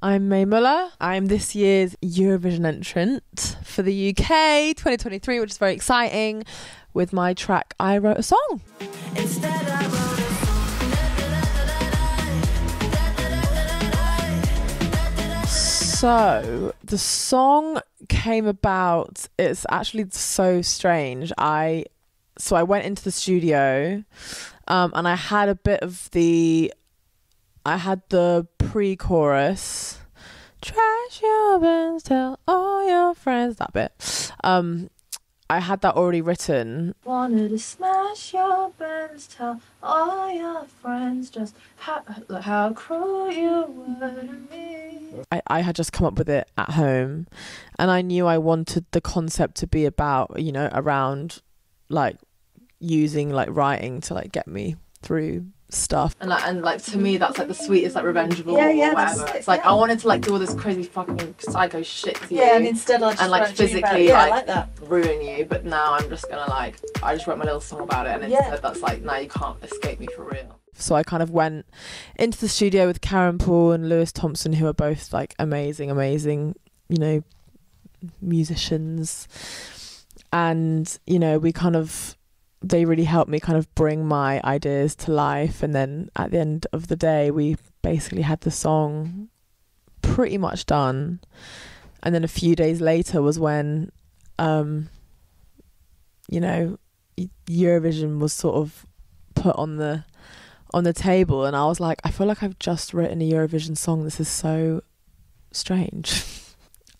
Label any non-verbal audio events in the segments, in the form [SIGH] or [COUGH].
I'm Mae Muller. I'm this year's Eurovision entrant for the UK 2023, which is very exciting, with my track I Wrote a Song. So the song came about. It's actually so strange. I so I went into the studio, um, and I had a bit of the, I had the pre-chorus, trash your bins, tell all your friends. That bit, um, I had that already written. Wanted to smash your bins, tell all your friends just how, how cruel you were to me. I, I had just come up with it at home and I knew I wanted the concept to be about, you know, around like using like writing to like get me through stuff. And like and like to me that's like the sweetest like revengeable Yeah, yeah, or that's whatever. it, It's like yeah. I wanted to like do all this crazy fucking psycho shit to you Yeah, and instead I just and like wrote a tune about it. physically yeah, like, like that. ruin you, but now I'm just gonna like I just wrote my little song about it and Yeah. instead that's like now you can't escape me for real. So I kind of went into the studio with Karen Poole and Lewis Thompson, who are both like amazing, amazing, you know, musicians. And, you know, we kind of they really helped me kind of bring my ideas to life. And then at the end of the day we basically had the song pretty much done. And then a few days later was when um you know Eurovision was sort of put on the on the table. And I was like I feel like I've just written a Eurovision song. This is so strange. [LAUGHS]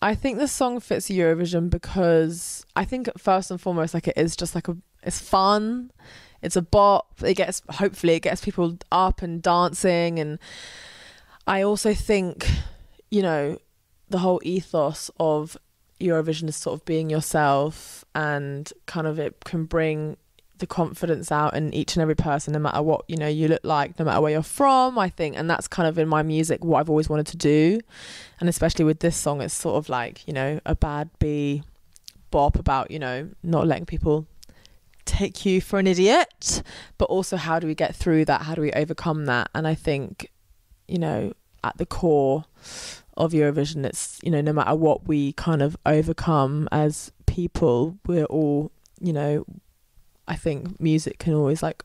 I think the song fits Eurovision because I think first and foremost like it is just like a it's fun. It's a bop. It gets hopefully it gets people up and dancing. And I also think you know the whole ethos of Eurovision is sort of being yourself and kind of it can bring the confidence out in each and every person no matter what you know you look like no matter where you're from i think. And that's kind of in my music what i've always wanted to do. And especially with this song it's sort of like you know a bad b bop about you know not letting people take you for an idiot but also how do we get through that how do we overcome that and i think you know at the core of Eurovision it's you know no matter what we kind of overcome as people we're all you know I think music can always like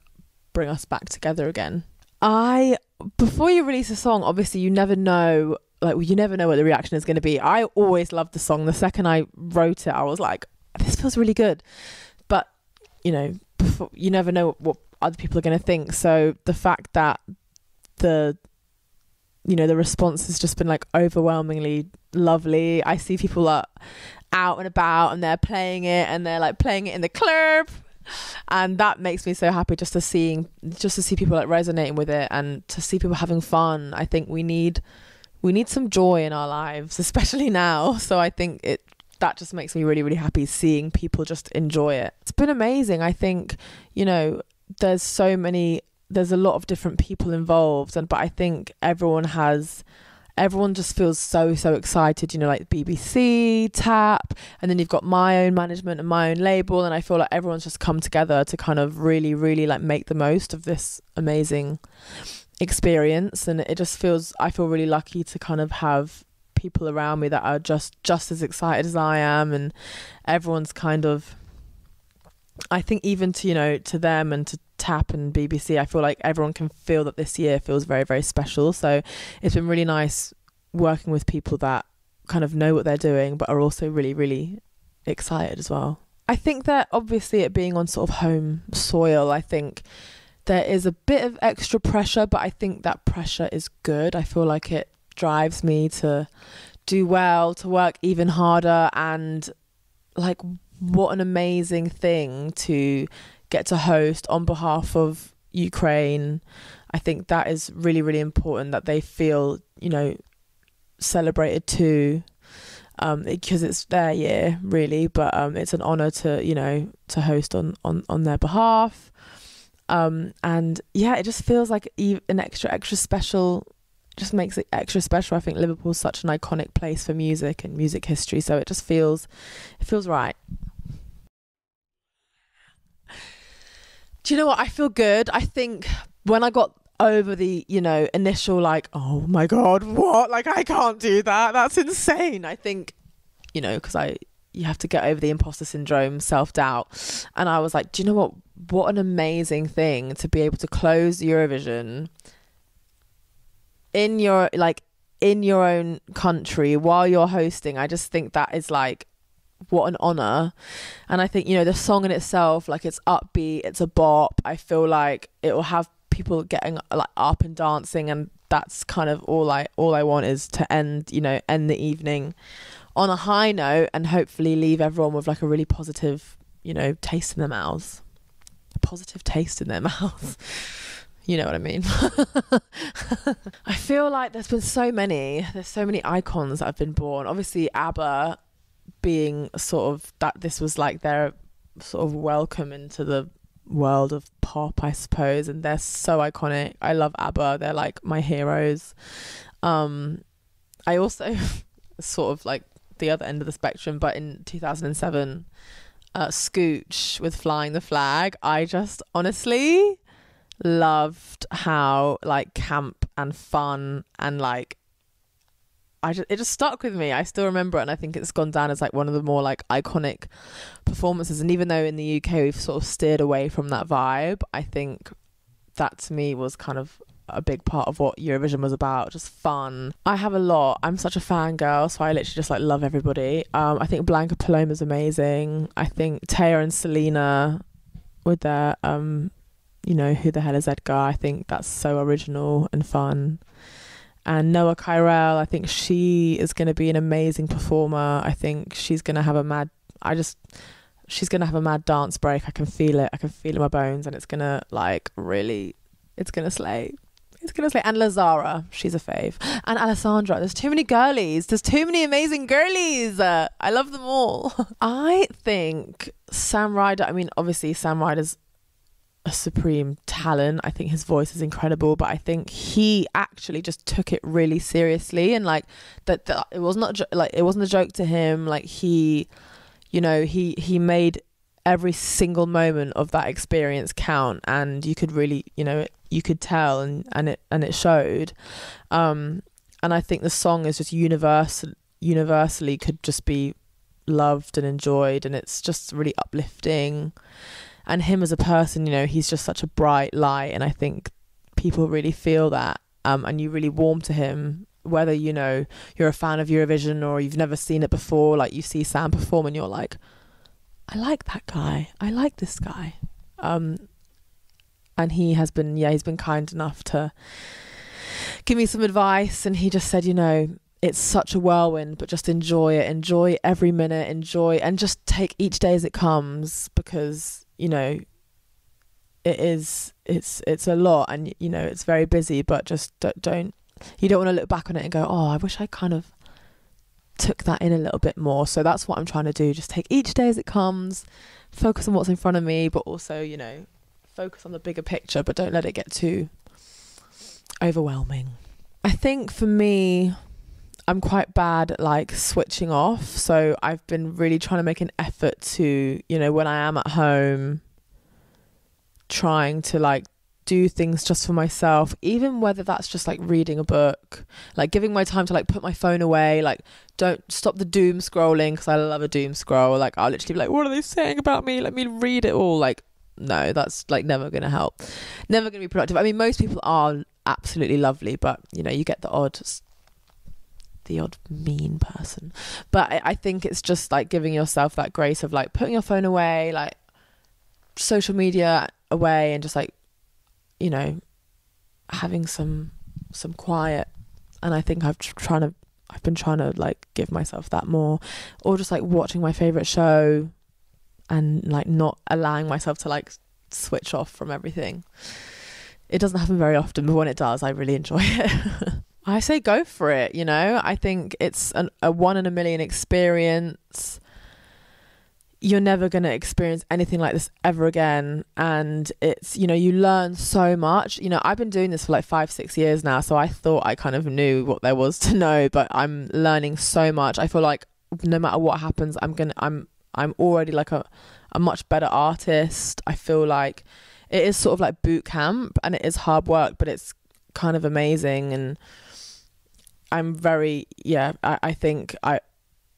bring us back together again. I before you release a song, obviously you never know like you never know what the reaction is going to be. I always loved the song. The second I wrote it, I was like, this feels really good. You know, before, you never know what other people are going to think. So the fact that the you know the response has just been like overwhelmingly lovely. I see people are out and about and they're playing it and they're like playing it in the club and that makes me so happy just to seeing just to see people like resonating with it and to see people having fun i think we need we need some joy in our lives [LAUGHS] especially now so i think it that just makes me really really happy seeing people just enjoy it. It's been amazing. I think you know there's so many there's a lot of different people involved and but i think everyone has everyone just feels so so excited you know like bbc tap and then you've got my own management and my own label and i feel like everyone's just come together to kind of really really like make the most of this amazing experience and it just feels i feel really lucky to kind of have people around me that are just just as excited as i am and everyone's kind of i think even to you know to them and to tap and bbc i feel like everyone can feel that this year feels very very special. So it's been really nice working with people that kind of know what they're doing but are also really really excited as well. I think that obviously it being on sort of home soil i think there is a bit of extra pressure but i think that pressure is good. I feel like it drives me to do well to work even harder and like what an amazing thing to get to host on behalf of Ukraine. I think that is really, really important that they feel, you know, celebrated too. Um, because it's their year, really, but um, it's an honor to, you know, to host on on on their behalf. Um, and yeah, it just feels like an extra, extra special. Just makes it extra special. I think Liverpool's such an iconic place for music and music history, so it just feels, it feels right. Do you know what? I feel good. I think when I got over the, you know, initial like, oh my God, what? Like, I can't do that. That's insane. I think, you know, because I, you have to get over the imposter syndrome, self doubt. And I was like, do you know what? What an amazing thing to be able to close Eurovision in your, like, in your own country while you're hosting. I just think that is like, what an honor. And i think you know the song in itself like it's upbeat it's a bop. I feel like it will have people getting like up and dancing and that's kind of all I all I want is to end you know end the evening on a high note and hopefully leave everyone with like a really positive you know taste in their mouths. A positive taste in their [LAUGHS] mouths you know what I mean [LAUGHS] I feel like there's been so many there's so many icons that have been born obviously ABBA being sort of that this was like their sort of welcome into the world of pop, I suppose, and they're so iconic. I love ABBA; they're like my heroes. Um, I also [LAUGHS] sort of like the other end of the spectrum, but in 2007, uh, Scooch with "Flying the Flag," I just honestly loved how like camp and fun and like I just it just stuck with me. I still remember it, and I think it's gone down as like one of the more like iconic performances. And even though in the UK we've sort of steered away from that vibe, I think that to me was kind of a big part of what Eurovision was about. Just fun. I have a lot. I'm such a fangirl, so I literally just like love everybody. Um, I think Blanca Paloma's amazing. I think Teya and Salena with their um, you know, who the hell is Edgar? I think that's so original and fun and Noa Kirel. I think she is going to be an amazing performer. I think she's going to have a mad. I just she's going to have a mad dance break. I can feel it. I can feel it in my bones, and it's going to like really. It's going to slay. It's going to slay. And La Zarra, she's a fave. And Alessandra. There's too many girlies. There's too many amazing girlies. I love them all. [LAUGHS] I think Sam Ryder. I mean, obviously Sam Ryder's a supreme talent. I think his voice is incredible, but I think he actually just took it really seriously and like that, that it was not like it wasn't a joke to him. Like he, you know, he he made every single moment of that experience count, and you could really, you know, you could tell and and it and it showed. Um, and I think the song is just universal, universally could just be loved and enjoyed, and it's just really uplifting and him as a person, you know, he's just such a bright light, and I think people really feel that, um, and you really warm to him. Whether you know you're a fan of Eurovision or you've never seen it before, like you see Sam perform and you're like, I like that guy. I like this guy. Um, and he has been, yeah, he's been kind enough to give me some advice. And he just said, you know, it's such a whirlwind, but just enjoy it. Enjoy every minute. Enjoy and just take each day as it comes because you know it is it's it's a lot and you know it's very busy but just don't, you don't want to look back on it and go oh i wish i kind of took that in a little bit more. So that's what i'm trying to do just take each day as it comes focus on what's in front of me but also you know focus on the bigger picture but don't let it get too overwhelming. I think for me i'm quite bad at like switching off so i've been really trying to make an effort to you know when i am at home trying to like do things just for myself even whether that's just like reading a book like giving my time to like put my phone away like don't stop the doom scrolling because i love a doom scroll like i'll literally be like what are they saying about me? Let me read it all like no that's like never gonna help. Never gonna be productive. I mean most people are absolutely lovely but you know you get the odd the odd mean person but I, I think it's just like giving yourself that grace of like putting your phone away like social media away and just like you know having some some quiet and I think I've tr- trying to I've been trying to like give myself that more or just like watching my favorite show and like not allowing myself to like switch off from everything. It doesn't happen very often, but when it does, I really enjoy it. [LAUGHS] I say go for it, you know? I think it's an, a one in a million experience. You're never going to experience anything like this ever again. And it's you know you learn so much. You know i've been doing this for like five six years now so i thought i kind of knew what there was [LAUGHS] to know but i'm learning so much. I feel like no matter what happens i'm gonna i'm i'm already like a, a much better artist. I feel like it is sort of like boot camp and it is hard work, but it's kind of amazing. And I'm very yeah, I, I think I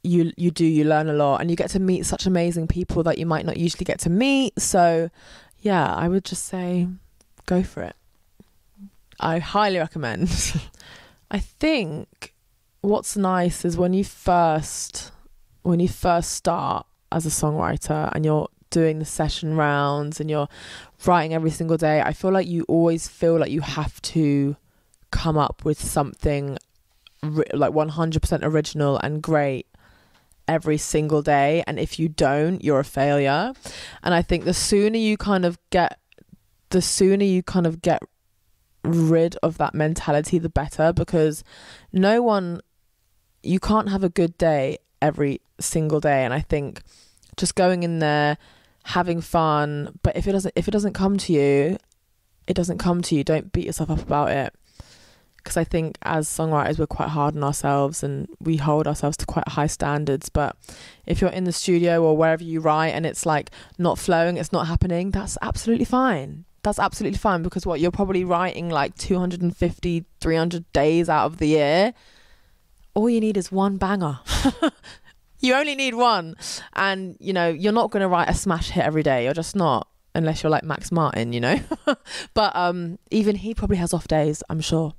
you you do you learn a lot and you get to meet such amazing people that you might not usually get to meet. So yeah, I would just say go for it. I highly recommend. [LAUGHS] I think what's nice is when you first when you first start as a songwriter and you're doing the session rounds and you're writing every single day, I feel like you always feel like you have to come up with something like 100% original and great every single day and if you don't you're a failure. And i think the sooner you kind of get the sooner you kind of get rid of that mentality the better because no one you can't have a good day every single day. And i think just going in there having fun but if it doesn't if it doesn't come to you it doesn't come to you. Don't beat yourself up about it because i think as songwriters we're quite hard on ourselves and we hold ourselves to quite high standards but if you're in the studio or wherever you write and it's like not flowing it's not happening that's absolutely fine that's absolutely fine because what you're probably writing like 250 300 days out of the year all you need is one banger. [LAUGHS] you only need one. And, you know, you're not going to write a smash hit every day. You're just not, unless you're like Max Martin, you know? [LAUGHS] but um, even he probably has off days, I'm sure.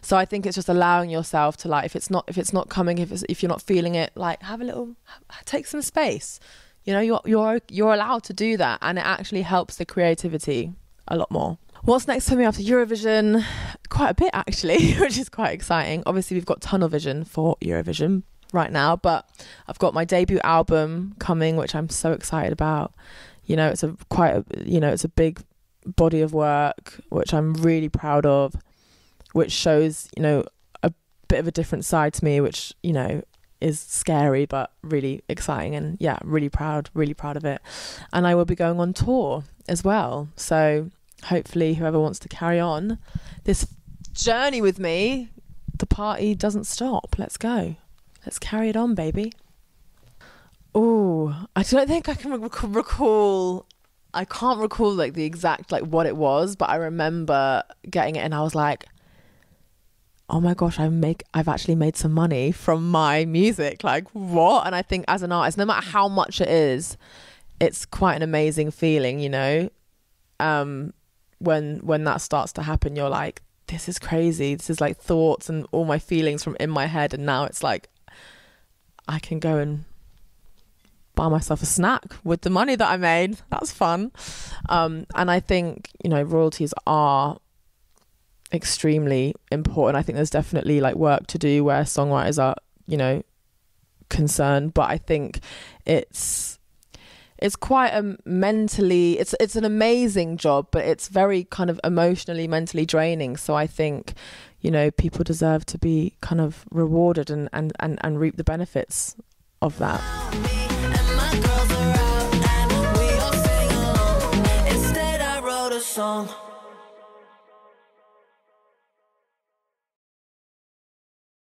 So I think it's just allowing yourself to like, if it's not, if it's not coming, if it's, if you're not feeling it, like have a little, take some space. You know, you're, you're, you're allowed to do that. And it actually helps the creativity a lot more. What's next for me after Eurovision? Quite a bit actually, [LAUGHS] which is quite exciting. Obviously, we've got Tunnel Vision for Eurovision right now, but I've got my debut album coming, which I'm so excited about. You know, it's a quite a you know, it's a big body of work which I'm really proud of, which shows, you know, a bit of a different side to me, which, you know, is scary but really exciting and yeah, really proud, really proud of it. And I will be going on tour as well. So hopefully, whoever wants to carry on this journey with me, the party doesn't stop. Let's go. Let's carry it on, baby. Oh, I don't think I can rec- recall. I can't recall like the exact like what it was, but I remember getting it and I was like, "Oh my gosh, I make I've actually made some money from my music." Like, what? And I think as an artist, no matter how much it is, it's quite an amazing feeling, you know. Um when when that starts to happen you're like this is crazy this is like thoughts and all my feelings from in my head and now it's like i can go and buy myself a snack with the money that i made. [LAUGHS] That's fun. Um, and i think you know royalties are extremely important. I think there's definitely like work to do where songwriters are you know concerned but i think it's it's quite a mentally it's it's an amazing job but it's very kind of emotionally mentally draining. So i think you know people deserve to be kind of rewarded and and and, and reap the benefits of that song